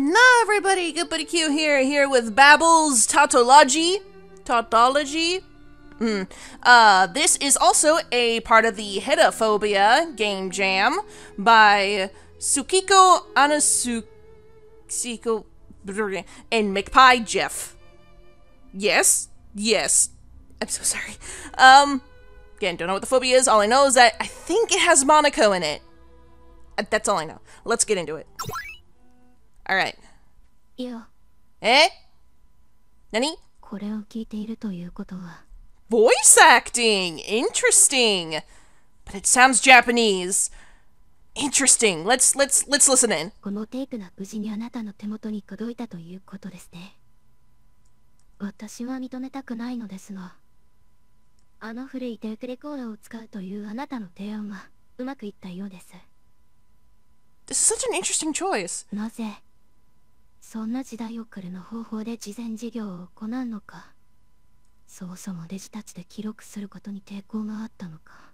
Hello, everybody. Good Buddy Q here, here with Babel's Tautology. Tautology? Hmm. Uh, this is also a part of the Hetaphobia game jam by Sukiko Anasukiko and McPie Jeff. Yes? Yes. I'm so sorry. Um, again, don't know what the phobia is. All I know is that I think it has Monaco in it. That's all I know. Let's get into it. Alright. いや Eh? Nani? これを聞いているということは Voice acting! Interesting! But it sounds Japanese. Interesting. Let's let's let's listen in. このテイクが無事にあなたの手元に届いたということですね私は認めたくないのですがあの古いテークレコーダーを使うというあなたの提案はうまくいったようです This is such an interesting choice. なぜ そんな時代遅れの方法で事前事業を行うのかそもそもデジタチで記録することに抵抗があったのか、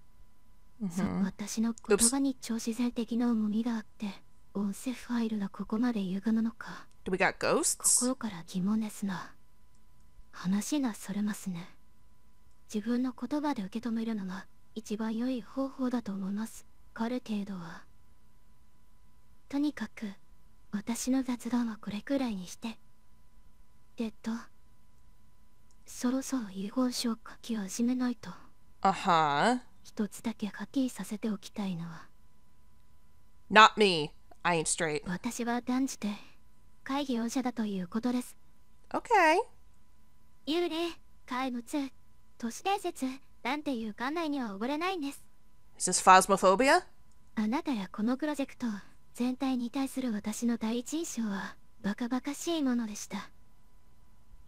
そう私の言葉に超自然的な重みがあって音声ファイルがここまで歪むのか?心から疑問ですな。話がそれますね。自分の言葉で受け止めるのが一番良い方法だと思います。ある程度は。とにかく私の雑談はこれくらいにしてでとそろそろ遺言書を書き始めないと Uh huh. 一つだけはっきりさせておきたいのは Not me. I ain't straight. 私は断じて会議用者だということです Okay. 幽霊怪物都市伝説なんていう館内には溺れないんです Is this phasmophobia? あなたやこのプロジェクト全体に対する私の第一印象はバカバカしいものでした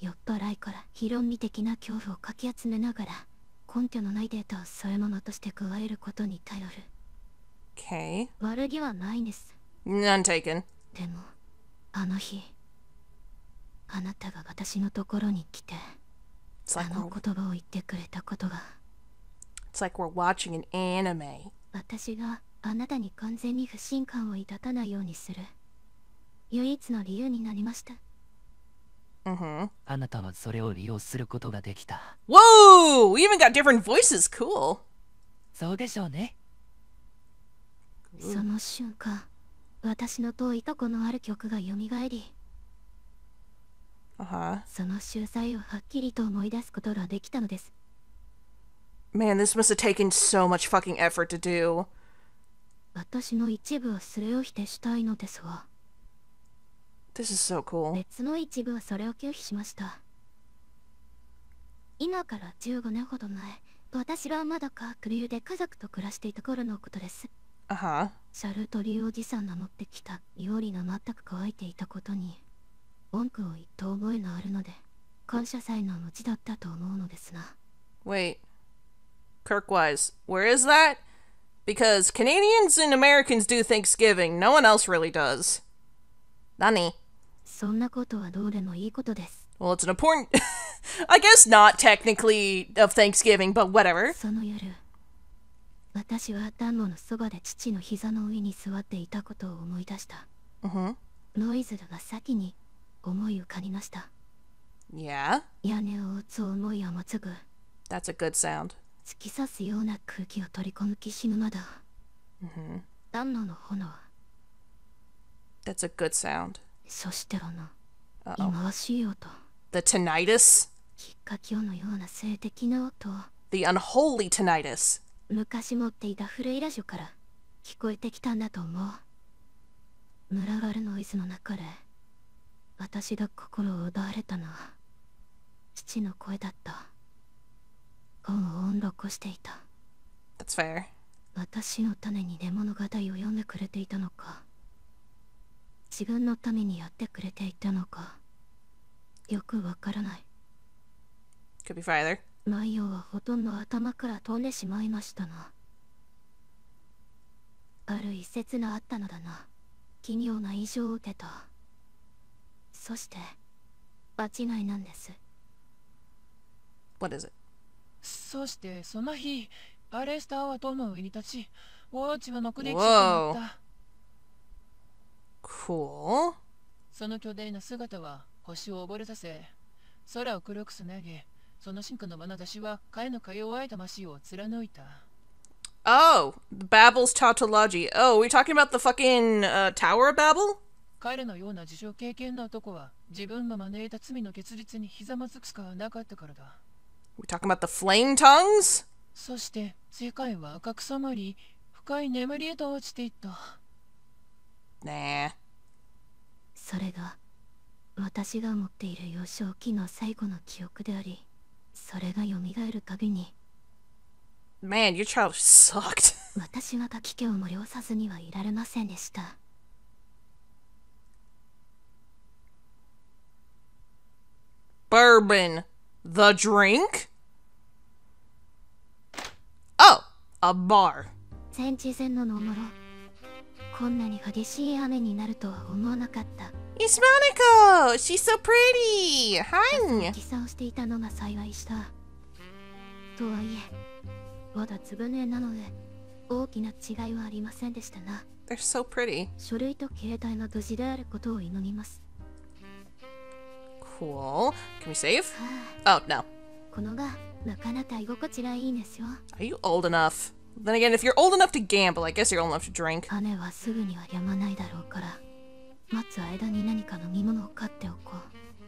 酔っ払いから非論理的な恐怖をかき集めながら根拠のないデータを添え物として加えることに頼る Okay. 悪気はないんです None taken. でもあの日あなたが私のところに来て It's あ like の we're, 言葉を言ってくれたことが it's like we're watching an anime. 私があなたに完全に不信感を抱たないようにする唯一の理由になりました Mm-hmm. あなたはそれを利用することができた。Whoa! We even got different voices. Cool. そうでしょうね。その瞬間私の遠い過去のある曲が蘇り Uh-huh. その秀才をはっきりと思い出すことができたのです Man, this must have taken so much fucking effort to do. 私の一部はそれを否定したいのですが This is so cool. 別の一部はそれを拒否しました今から15年ほど前私はまだかクリューで家族と暮らしていた頃のことです Uh-huh. シャルトリーおじさんが持ってきた料理が全く乾いていたことに文句を言った覚えがあるので感謝祭の後だったと思うのですな Wait. Kirkwise, where is that? Because Canadians and Americans do Thanksgiving. No one else really does. Nani? そんなことはどうでもいいことです Well, it's an important. I guess not technically of Thanksgiving, but whatever. その夜私は暖炉のそばで父の膝の上に座っていたことを思い出した Mm-hmm. ノイズルが先に思い浮かびました Yeah, 屋根を打つ思いをつぐ that's a good sound. 突き刺すような空気を取り込む気しぬまだ Mm-hmm. 暖炉の炎 That's a good sound. そしてろな Uh 忌 oh. まわしい音 The tinnitus? きっかきょのような性的な音 The unholy tinnitus. 昔持っていた古いラジオから聞こえてきたんだと思う群がるノイズの中で私が心を奪われたのは父の声だった本を音読していた。That's fair. 私のためにね物語を読んでくれていたのか。自分のためにやってくれていたのか。よくわからない。Could be either. 内容はほとんど頭から飛んでしまいましたな。ある一節があったのだな。奇妙な異常を受けた。そして間違いなんです。What is it? そしてその日アレスターは塔の上に立ちウォッチは目撃者となった Cool. その巨大な姿は星を溺れさせ、空を黒くつなげ、その進化の眼差しは彼のか弱い魂を貫いた。 Oh, Babel's tautology. Oh, we're talking about the fucking uh, Tower of Babel? 彼のような自傷経験の男は自分の招いた罪の結実にひざまずくしかなかったからだ。 We're talking about the flame tongues? そして世界は赤く染まり、深い眠りへと落ちていった。 Nah. それが私が持っている幼少期の最後の記憶でありそれが蘇るたびに Man, your child sucked. 私は吐き気を無料さずにはいられませんでした Bourbon. The drink? a bar. 全知全ののもろこんなに激しい雨になるとは思わなかった It's Monaco! She's so pretty! Hi! 時差をしていたのが幸いしたとはいえまだつぶねなので大きな違いはありませんでしたな They're so pretty. 書類と携帯の無事であることを祈ります Cool. Can we save? は Oh, no. あこのがなかなか居心地がいいんですよ Are you old enough? Then again, if you're old enough to gamble, I guess you're old enough to drink.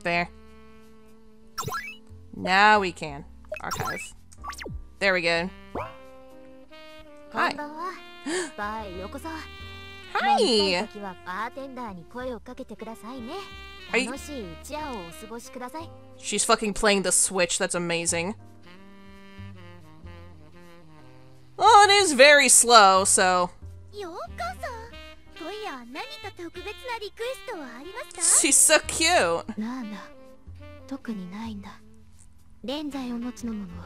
There. Now we can. Archive. There we go. Hi. Hi! Are you... She's fucking playing the Switch, that's amazing. Oh, it is very slow, so ようこそ今夜何か特別なリクエストはあります she's so cute. なんだ特にないんだ現在お持ちのものは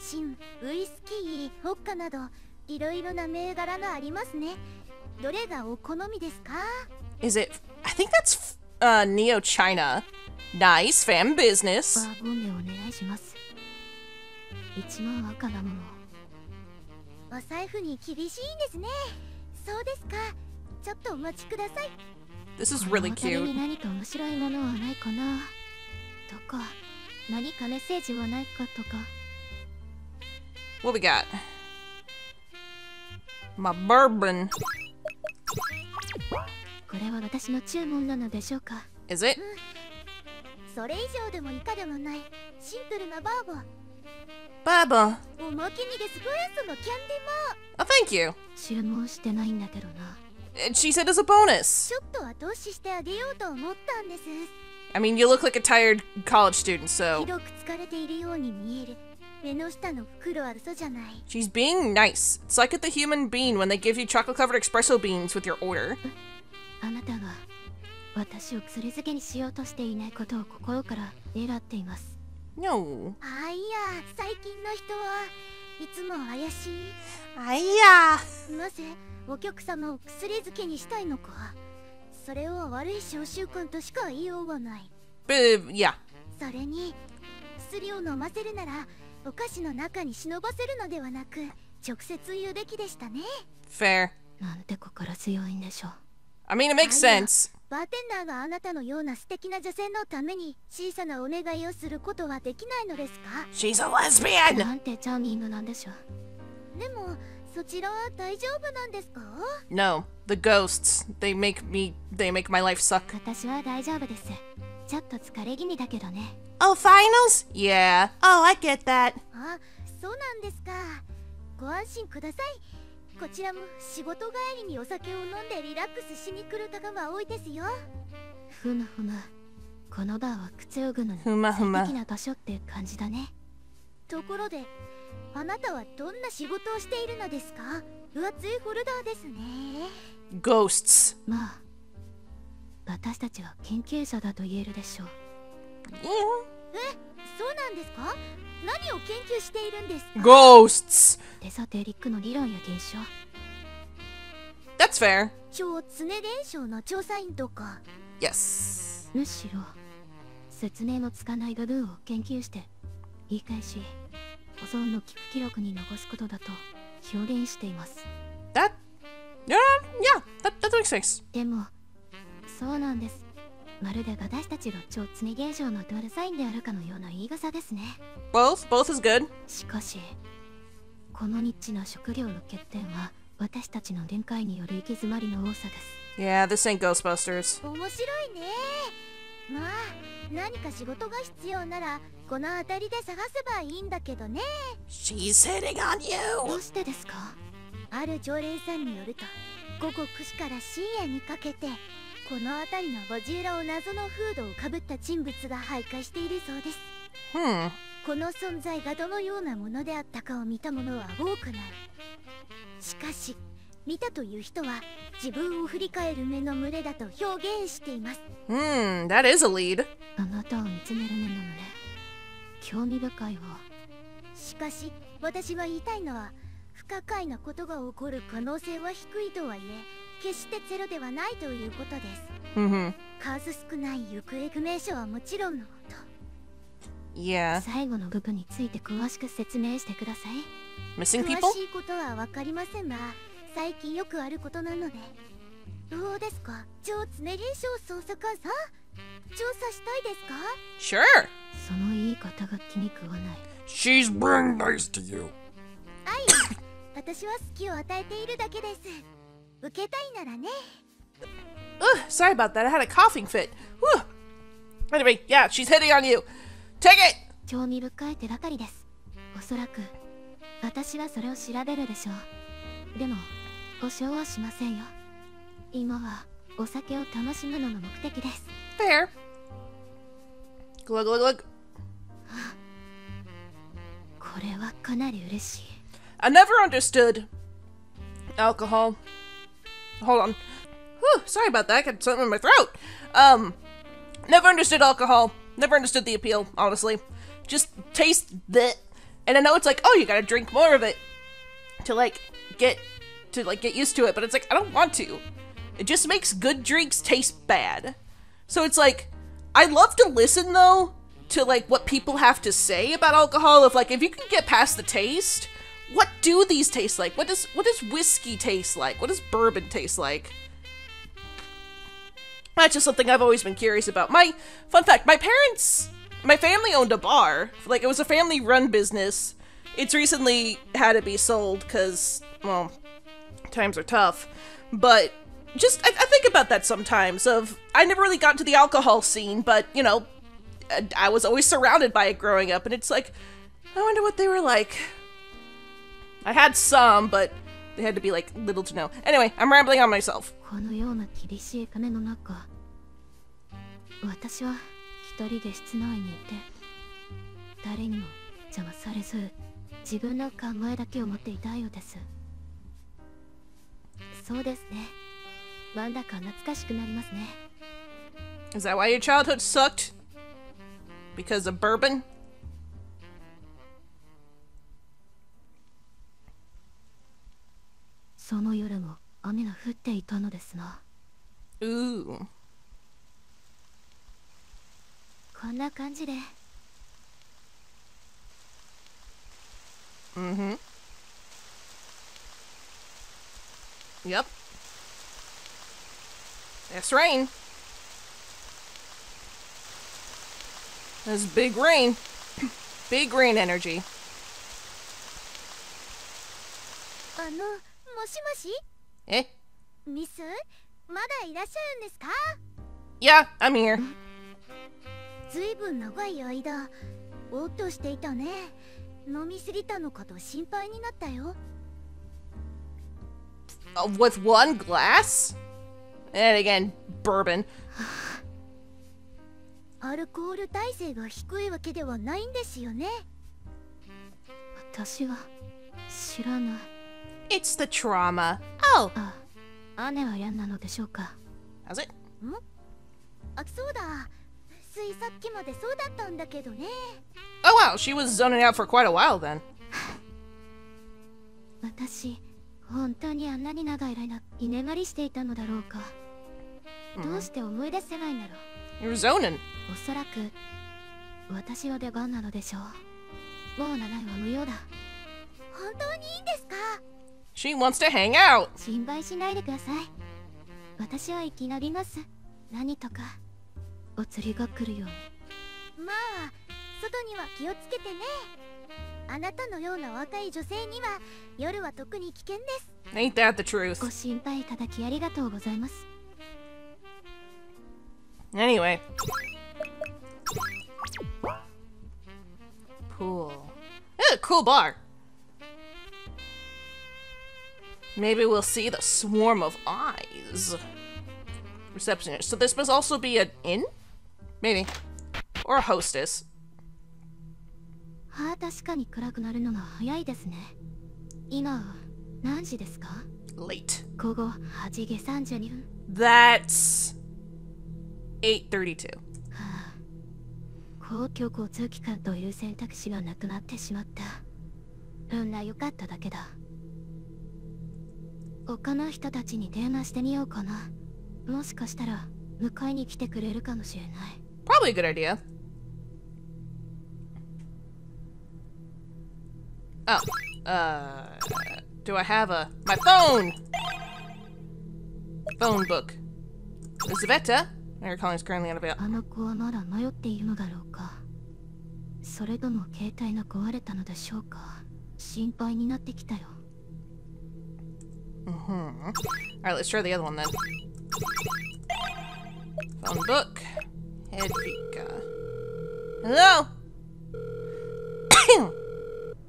新ウイスキーホッカなどいろいろな銘柄がありますねどれがお好みですか Is it? I think that's uh, Neo China. Nice fam business. バーボンでお願いします 一万赤なものお財布に厳しいんですねそうですかちょっとお待ちください This is こ really の辺に cute. 何か面白いものはないかなとか何かメッセージはないかとか What we got? My bourbon. これは私の注文なのでしょうか Is it? それ以上でも以下でもないシンプルなバーボン Baba. Oh, thank you. She said as a bonus. I mean, you look like a tired college student, so. She's being nice. It's like at the human bean when they give you chocolate covered espresso beans with your order. にしようとしていないことを心から願っています No. あいや最近の人はいつも怪しい Aya. なぜお客様を薬漬けにしたいのかそれは悪い召集君としか言いようがない But, yeah. それに薬を飲ませるならお菓子の中に忍ばせるのではなく直接言うべきでしたね Fair. なんて心強いんでしょう I mean, it makes sense. バーテンダーがあなたのような素敵な女性のために小さなお願いをすることはできないのですか She's a lesbian. なんてチャーミングなんでしょうでもそちらは大丈夫なんですか No, the ghosts. They make me. They make my life suck. 私は大丈夫ですちょっと疲れ気味だけどね Oh, finals? Yeah. Oh, I get that. あそうなんですかご安心ください こちらも仕事帰りにお酒を飲んでリラックスしに来る方が多いですよ。ふむふむ。このバーは靴をぐのに。ふまふま最適な場所って感じだね。ところであなたはどんな仕事をしているのですか？分厚いフォルダーですね。Ghosts. まあ私たちは研究者だと言えるでしょう Yeah. そうなんですか？何を研究しているんですか？Ghosts. エソテリックの理論や現象 That's fair. 超常現象の調査員とか Yes. むしろ説明のつかない部分を研究して言い返し保存の聞く記録に残すことだと表現しています That. Yeah, yeah. That that makes sense. でもそうなんですまるで私たちが超常現象のドルサインであるかのような言い草ですね Both, both is good. しかしこのニッチな食料の欠点は私たちの限界による行き詰まりの多さです Yeah, this ain't Ghostbusters. 面白いねまあ何か仕事が必要ならこの辺りで探せばいいんだけどね She's hitting on ど you! うしてですか？ある常連さんによると午後9時から深夜にかけてこの辺りの路地裏を謎のフードをかぶった人物が徘徊しているそうです。Hmm. この存在がどのようなものであったかを見た者は多くない。しかし見たという人は自分を振り返る目の群れだと表現しています。Hmm, that is a lead. あなたを見つめる目なのね。興味深いわ。しかし私は言いたいのは不可解なことが起こる可能性は低いとはいえ決してゼロではないということです Mm-hmm. 数少ない行方不明者はもちろんのこと Yeah. 最後の部分について詳しく説明してください Missing 詳 people? しいことは分かりませんが最近よくあることなのでどうですか？超常現象捜査官さん？調査したいですか？Sure. その言い方が気に食わない She's being nice to you. はい 私は隙を与えているだけです Ugh, sorry about that. I had a coughing fit. Whew. Anyway, yeah, she's hitting on you. Take it! 興味深い手がかりですおそらく私はそれを調べるでしょうでも保証はしませんよ今はお酒を楽しむのが目的です Fair. Glug, glug, glug. これはかなり嬉しい I never understood alcohol. Hold on. Whew, sorry about that. I got something in my throat. Um, never understood alcohol. Never understood the appeal, honestly. Just taste that. And I know it's like, oh, you gotta drink more of it to like get to like get used to it, but it's like I don't want to. It just makes good drinks taste bad. So it's like I love to listen though to like what people have to say about alcohol of like if you can get past the taste, what do these taste like? What does what does whiskey taste like? What does bourbon taste like? That's just something I've always been curious about. My fun fact, my parents my family owned a bar. Like it was a family run business. It's recently had to be sold cuz well, times are tough. But just I, I think about that sometimes of I never really got into the alcohol scene, but you know, I- I was always surrounded by it growing up and it's like I wonder what they were like. I had some, but they had to be like little to no. Anyway, I'm rambling on myself. このような厳しい雨の中私は一人で室内にいて誰にも邪魔されず自分の考えだけを持っていたいようですそうですねなんだか懐かしくなりますね Is that why your childhood sucked? Because of bourbon? その夜も雨が降っていたのですな Ooh. こんな感じで Mm-hmm. Yep. That's rain. That's big rain. big rain energy. あのもしもし Eh? ミスまだいらっしゃるんですか Yeah, I'm here. ずいぶん長い間おっとしていたね飲みすぎたのかと心配になったよ Uh, with one glass? And again, bourbon. アルコール耐性が低いわけではないんですよね私は知らない It's the trauma. Oh, あ姉は嫌なのでしょうか how's it? あそうだついさっきまでそうだったんだけどね Oh wow, she was zoning out for quite a while then. 私本当にあんなに長い間居眠りしていたのだろうか、どうして思い出せないんだろう You're zoning. おそらく私は出番なのでしょうもう七重は無用だ本当にいいんですか She wants to hang out. 心配しないでください私は生き延びます 何とかお釣りが来るようにまあ外には気をつけてねあなたのような若い女性には夜は特に危険です Ain't that the truth? ご心配いただきありがとうございます Anyway. Pool. Eh, cool bar. Maybe we'll see the swarm of eyes. Receptionist. So this must also be an inn? Maybe. Or a hostess. はあ確かに暗くなるのが早いですね今何時ですか Late. 午後8時32分 That's 8:32. 公共交通機関という選択肢がなくなってしまった運が良かっただけだ 他の人たちに電話してみようかなもしかしたら迎えに来てくれるかもしれない Probably a good idea. Oh, uh, do I have a my phone? Phone book. Elizaveta, your calling is currently unavailable. あの子はまだ迷っているのだろうかそれとも携帯が壊れたのでしょうか心配になってきたよ Mm-hmm. All right, let's try the other one then. Phone book. Hedvika. Hello.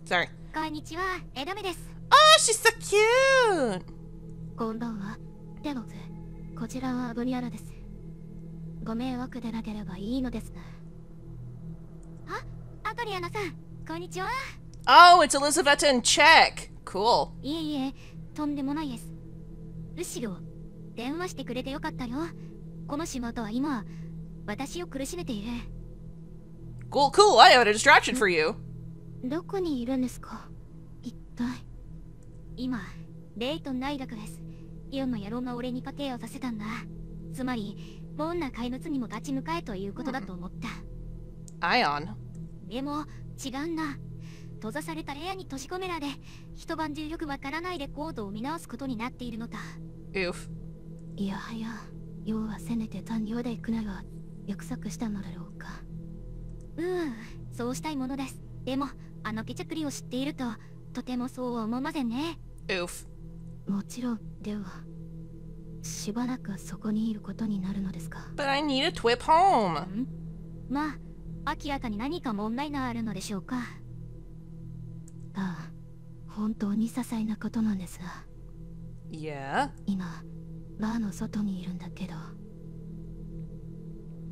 Sorry. こんにちはエダメです Oh, she's so cute. こんばんはデロズこちらはアブニアラですご迷惑でなければいいのですがあアトリアナさんこんにちは Oh, it's Elizaveta in Czech. Cool. いえいえ とんでもないです。むしろ電話してくれてよかったよ。この仕事は今私を苦しめている。Cool, cool. I have a distraction for you. どこにいるんですか？一体。今レイトン内学です。イオンの野郎が俺に家庭をさせたんだ。つまりどんな怪物にも立ち向かえということだと思った、Ion. でも違うんだ閉ざされた部屋に閉じ込められ一晩中よくわからないレコードを見直すことになっているのだ。Oof. いやはや要はせめて残業で行くなら約束したのだろうか。うんそうしたいものです。でもあのケチャクリを知っているととてもそうは思いませんね。Oof. もちろんではしばらくそこにいることになるのですか。But I need a twip home. ん？まあ明らかに何か問題があるのでしょうかああ本当に些細なことなんです。が Yeah. 今バーの外にいるんだけど。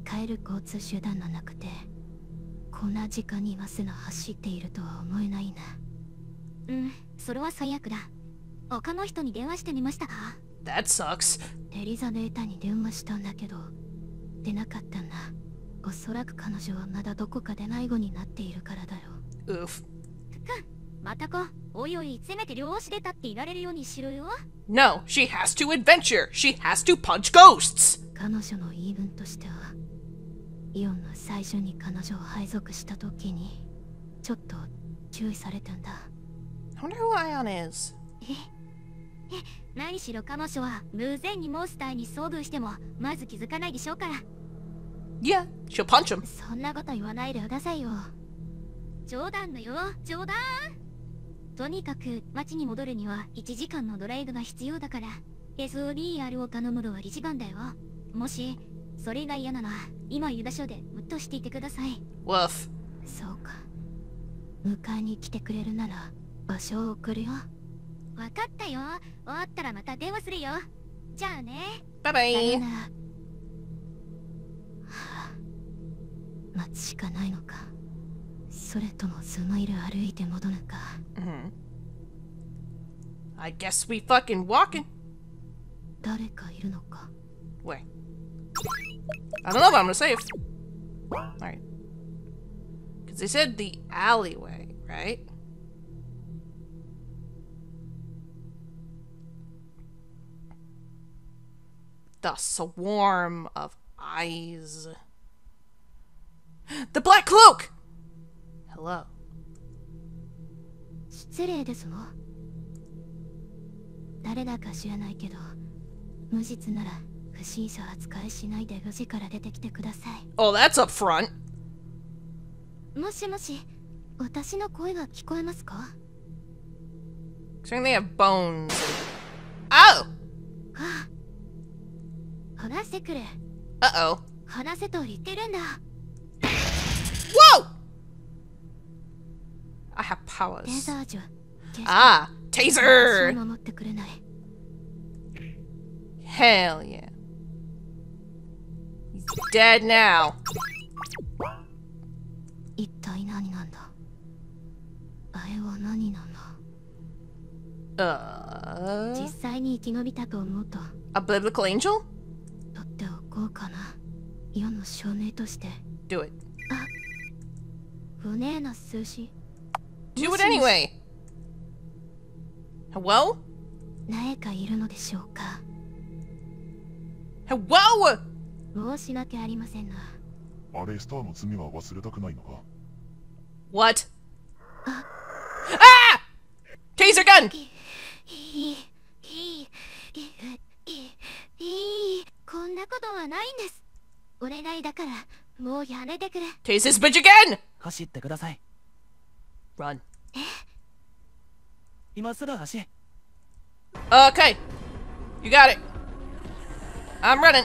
帰る交通手段がなくてこんな時間にバスが走っているとは思えないな。うんそれは最悪だ。他の人に電話してみましたか？That sucks. エリザベータに電話したんだけど出なかったんだ。おそらく彼女はまだどこかで迷子になっているからだろう。Oof. No, she has to adventure. She has to punch ghosts. 彼女の言い分としてはイオンが最初に彼女を配属した時にちょっと注意されたんだ I wonder who Ion is. 何しろ彼女は偶然にモンスターに遭遇してもまず気づかないでしょうから Yeah, she'll punch him. そんなこと言わないでくださいよ冗談だよ冗談 とにかく町に戻るには1時間のドライブが必要だから SODR を頼むのは一番だよ。もしそれが嫌なら今言う場所でうっとしていてください。Woof. そうか。迎えに来てくれるなら場所を送るよ。分かったよ。終わったらまた電話するよ。じゃあね。よ bye. なら。はあ。待つしかないのか それとも数マイル歩いて戻るか hmm I guess we fucking walking. 誰かいるのか Where? I don't know, but I'm gonna save. Alright. Because they said the alleyway, right? The swarm of eyes. The black cloak! Hello. 失礼ですわ誰だか知らないけど無実なら不 不審者扱いしないで路地から出てきてください Oh, that's up front. もしもし私の声が聞こえますか Considering they have bones. Oh! はあ話してくれ Uh oh. 話せと言ってるんだ I have powers. Ah, taser! Hell yeah. He's dead now. Uh, a biblical angel? Do it. あ、5年の数字。do it anyway. Hello? Hello? もうしなきゃありませんが。あれスターの罪は忘れたくないのか What? Ah! Taser gun! こんなことはないんです。お願いだからもうやめてくれ。Taser this bitch again! 走ってください。Run. okay. You got it. I'm running.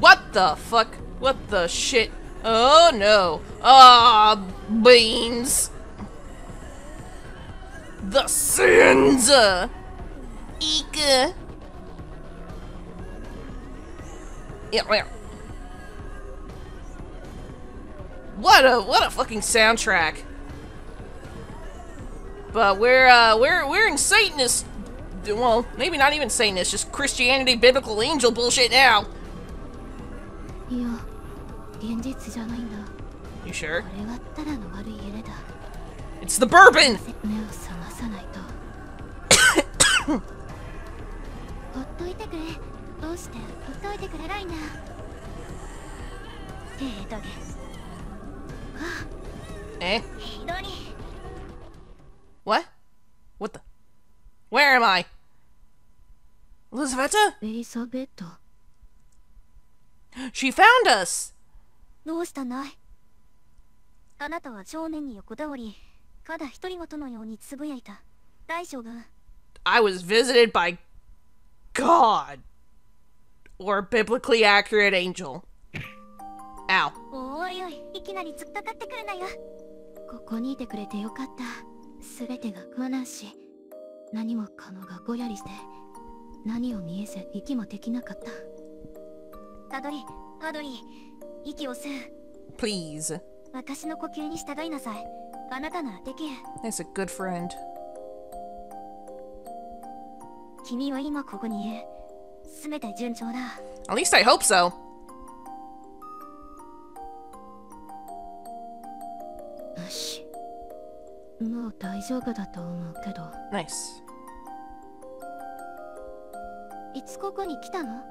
What the fuck? What the shit? Oh no. Ah, oh, beans. The sins. Eek. Yeah, yeah. What a what a fucking soundtrack. But we're uh, we're we're in Satanist. Well, maybe not even Satanist, just Christianity, biblical angel bullshit now. You sure? It's the bourbon. Eh? ひどい What? What the? Where am I? Elizaveta? エリザベット She found us! どうしたんだいあなたは少年に横たわりただ独り言のようにつぶやいた大丈夫 I was visited by God. Or a biblically accurate angel. Ow. おいおいいきなり突っかかってくるなよ。ここにいてくれてよかった。すべてが不安し何もかもがぼやりして何を見えず息もできなかった。アドリアドリ息を吸う。Please. 私の呼吸に従いなさい。あなたならできる。That's a good friend. 君は今ここにいる。全て順調だ。At least I hope so. う大丈夫だと思うけど Nice. いつここに来たの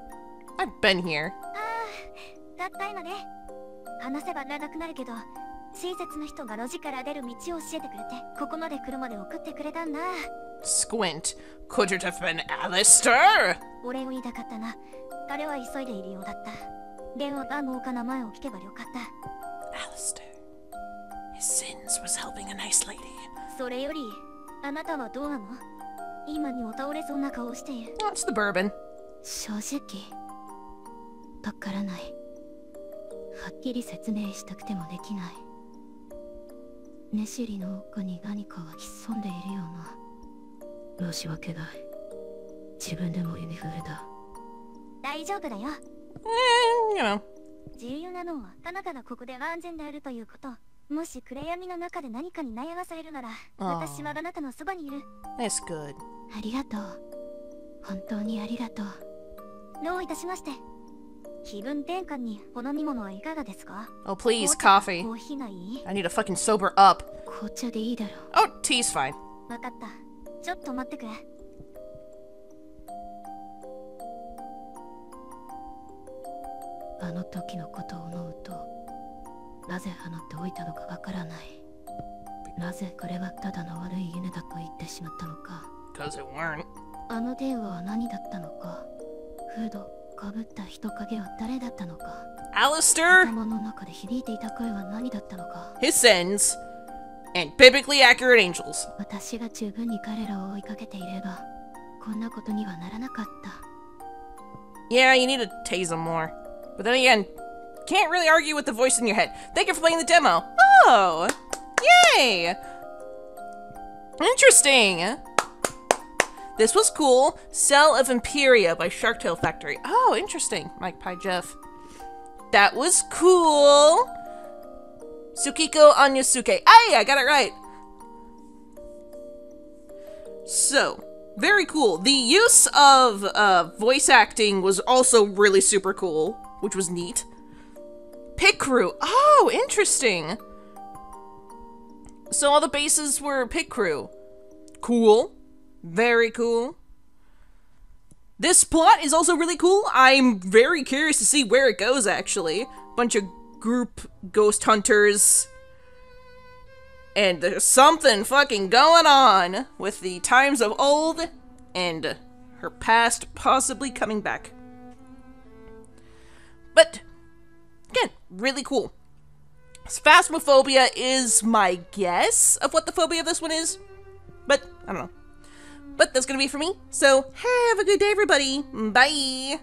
I've been here. たった今ね話せば長くなるけど親切な人が路地から出る道を教えてくれてここまで来るまで送ってくれたんだ Squint. Could it have been Alistair? お礼を言いたかったな彼は急いでいるようだった電話番号か名前を聞けばよかった Alistair. His sins was helping a nice lady. それよりあなたはどうなの？今にも倒れそうな顔をして。いる Oh, it's the bourbon. 正直わからない。はっきり説明したくてもできない。ネシリの奥に何かが潜んでいるような。申し訳ない。自分でも意味不明だ。大丈夫だよ。Eh, you know. 重要なのはあなたがここで安全であるということもし暗闇の中で何かに悩まされるなら私はあなたのそばにいる。That's good. ありがとう。本当にありがとう。どういたしまして。気分転換にお飲み物はいかがですか？Oh, please, coffee. コーヒーがいい？I need to fucking sober up. 紅茶でいいだろ。Oh, tea's fine. わかった。ちょっと待ってくれ。あの時のことを思うとなぜ放っておいたのかわからないなぜこれはただの悪い夢だと言ってしまったのか Because it weren't. あの電話は何だったのかフードかぶった人影は誰だったのか Alistair, 頭の中で響いていた声は何だったのか his sins, and biblically accurate angels. 私が十分に彼らを追いかけていればこんなことにはならなかった Yeah, you need to tase them more. But then again, can't really argue with the voice in your head. Thank you for playing the demo. Oh! Yay! Interesting! This was cool. Cell of Imperia by Sharktail Factory. Oh, interesting. Mike Pie Jeff. That was cool. Tsukiko Anyasuke. Hey, I got it right. So, very cool. The use of uh, voice acting was also really super cool, which was neat. Picrew. Oh, interesting. So all the bases were Picrew. Cool. Very cool. This plot is also really cool. I'm very curious to see where it goes, actually. Bunch of group ghost hunters. And there's something fucking going on with the times of old and her past possibly coming back. But, again, really cool. Phasmophobia is my guess of what the phobia of this one is. But, I don't know. But that's gonna be for me. So, have a good day, everybody. Bye.